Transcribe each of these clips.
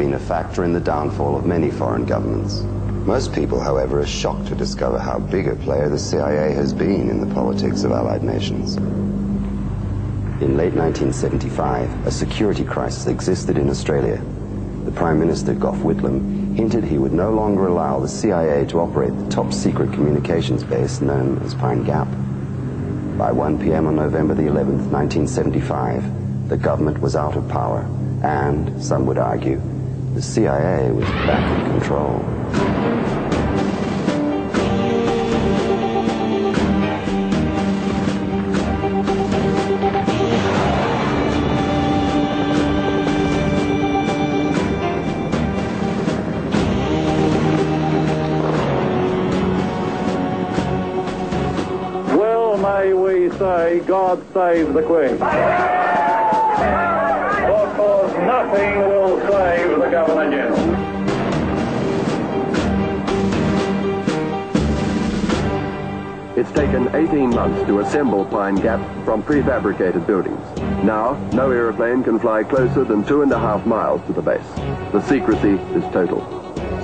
been a factor in the downfall of many foreign governments. Most people, however, are shocked to discover how big a player the CIA has been in the politics of Allied nations. In late 1975, a security crisis existed in Australia. The Prime Minister, Gough Whitlam, hinted he would no longer allow the CIA to operate the top secret communications base known as Pine Gap. By 1 p.m. on November the 11th, 1975, the government was out of power, and, some would argue, the CIA was back in control. Well may we say, God save the Queen. Because nothing will save the Governor General. It's taken 18 months to assemble Pine Gap from prefabricated buildings. Now, no aeroplane can fly closer than two and a half miles to the base. The secrecy is total.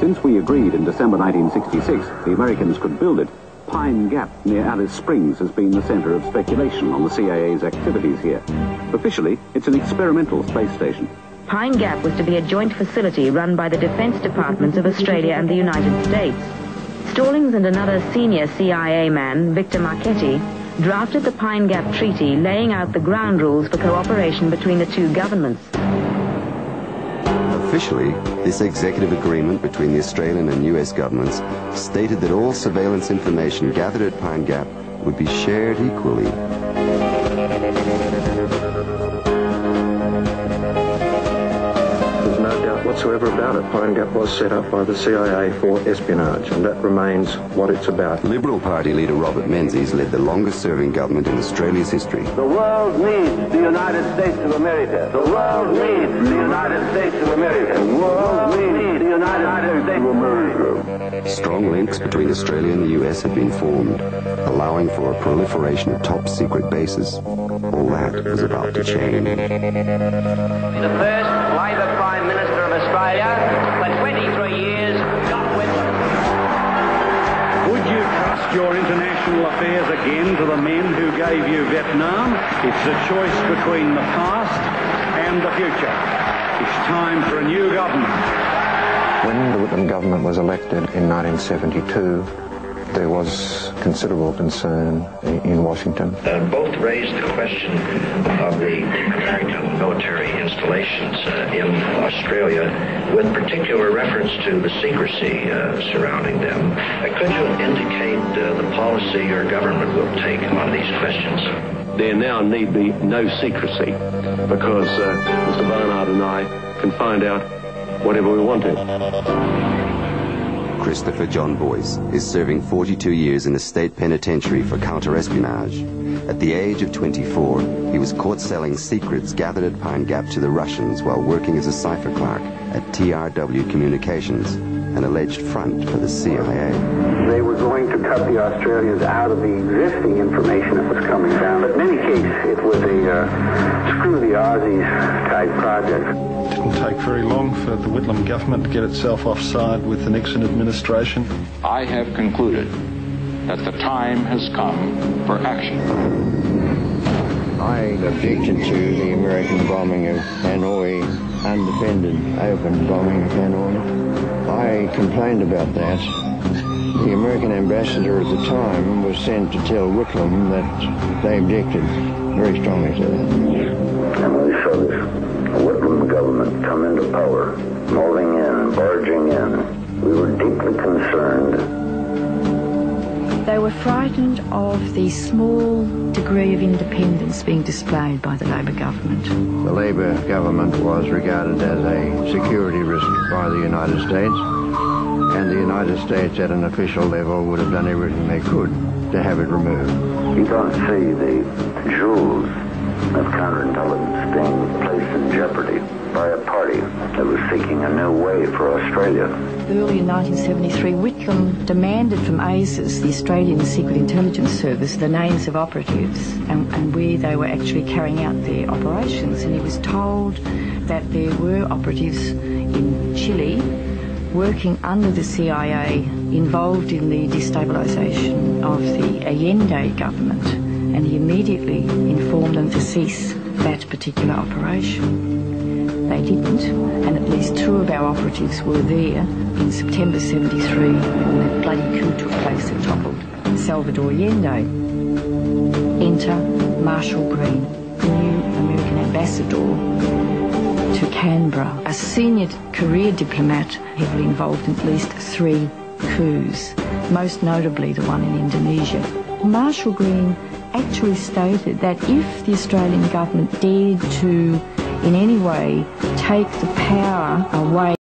Since we agreed in December 1966 the Americans could build it, Pine Gap near Alice Springs has been the center of speculation on the CIA's activities here. Officially, it's an experimental space station. Pine Gap was to be a joint facility run by the Defense Departments of Australia and the United States. Stallings and another senior CIA man, Victor Marchetti, drafted the Pine Gap Treaty laying out the ground rules for cooperation between the two governments. Officially, this executive agreement between the Australian and US governments stated that all surveillance information gathered at Pine Gap would be shared equally. Whatsoever about it. Pine Gap was set up by the CIA for espionage, and that remains what it's about. Liberal Party leader Robert Menzies led the longest serving government in Australia's history. The world needs the United States of America. The world needs the United States of America. The world needs the United States of America. Strong links between Australia and the US had been formed, allowing for a proliferation of top secret bases. All that was about to change. You your international affairs again to the men who gave you Vietnam? It's a choice between the past and the future. It's time for a new government. When the Whitlam government was elected in 1972, there was considerable concern in Washington. Uh, both raised the question of the American military installations uh, in Australia with particular reference to the secrecy uh, surrounding them. Uh, could you indicate uh, the policy your government will take on these questions? There now need be no secrecy because uh, Mr. Barnard and I can find out whatever we want to. Christopher John Boyce is serving 42 years in a state penitentiary for counter-espionage. At the age of 24, he was caught selling secrets gathered at Pine Gap to the Russians while working as a cipher clerk at TRW Communications, an alleged front for the CIA. They were going to cut the Australians out of the existing information that was coming down. But in any case, it was a uh, screw the Aussies type project. It didn't take very long for the Whitlam government to get itself offside with the Nixon administration. I have concluded that the time has come for action. I objected to the American bombing of Hanoi, undefended open bombing of Hanoi. I complained about that. The American ambassador at the time was sent to tell Whitlam that they objected very strongly to that. And when we saw this Whitlam government come into power, moving in, barging in, we were deeply concerned They were frightened of the small degree of independence being displayed by the Labor government. The Labour government was regarded as a security risk by the United States, and the United States at an official level would have done everything they could to have it removed. You don't see the jewels of counterintelligence being seeking a new way for Australia. Early in 1973, Whitlam demanded from ASIS, the Australian Secret Intelligence Service, the names of operatives and, and where they were actually carrying out their operations. And he was told that there were operatives in Chile, working under the CIA, involved in the destabilisation of the Allende government, and he immediately informed them to cease that particular operation. They didn't, and at least two of our operatives were there in September 73 when that bloody coup took place that toppled Salvador Allende. Enter Marshall Green, the new American ambassador to Canberra, a senior career diplomat heavily involved in at least three coups, most notably the one in Indonesia. Marshall Green actually stated that if the Australian government dared to in any way take the power away